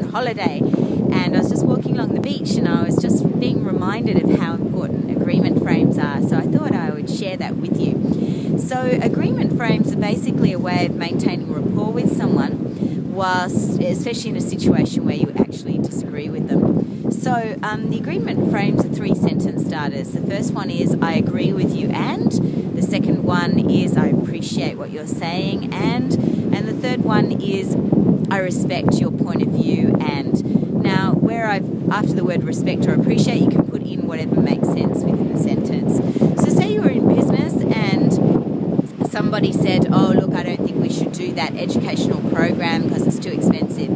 on holiday and I was just walking along the beach and I was just being reminded of how important agreement frames are. So I thought I would share that with you. So, agreement frames are basically a way of maintaining rapport with someone, whilst, especially in a situation where you actually disagree with them. So, um, the agreement frames are three sentence starters. The first one is, I agree with you, and the second one is, I appreciate what you're saying, and and the third one is, respect your point of view, and now where I've after the word respect or appreciate, you can put in whatever makes sense within the sentence. So, say you were in business and somebody said, Oh, look, I don't think we should do that educational program because it's too expensive.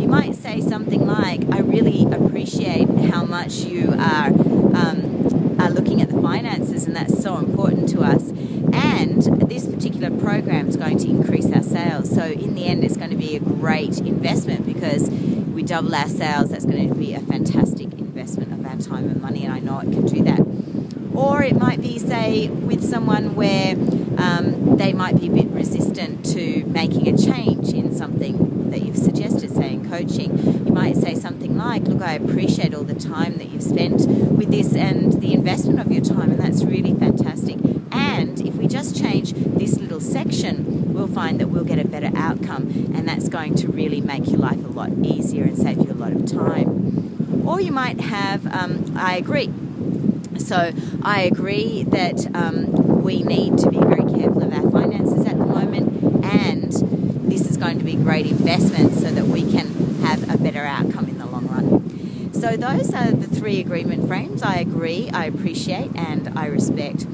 You might say something like, I really appreciate how much you are, um, are looking at the finances, and that's so important to us. And this particular program is going to increase sales. So, in the end, it's going to be a great investment because we double our sales. That's going to be a fantastic investment of our time and money, and I know it can do that. Or it might be, say, with someone where um, they might be a bit resistant to making a change in something that you've suggested, say in coaching. You might say something like, Look, I appreciate all the time that you've spent with this and the investment of your time, and that's really fantastic. And just change this little section, we'll find that we'll get a better outcome, and that's going to really make your life a lot easier and save you a lot of time. Or you might have, um, I agree. So I agree that um, we need to be very careful of our finances at the moment, and this is going to be great investment so that we can have a better outcome in the long run. So those are the three agreement frames. I agree, I appreciate, and I respect.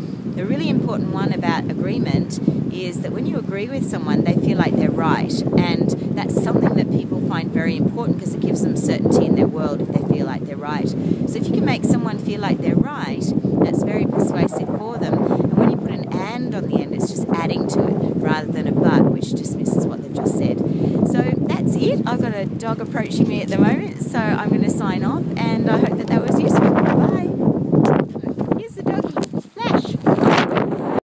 The really important one about agreement is that when you agree with someone, they feel like they're right, and that's something that people find very important because it gives them certainty in their world if they feel like they're right. So if you can make someone feel like they're right, that's very persuasive for them. And when you put an and on the end, it's just adding to it rather than a but, which dismisses what they've just said. So that's it. I've got a dog approaching me at the moment, so I'm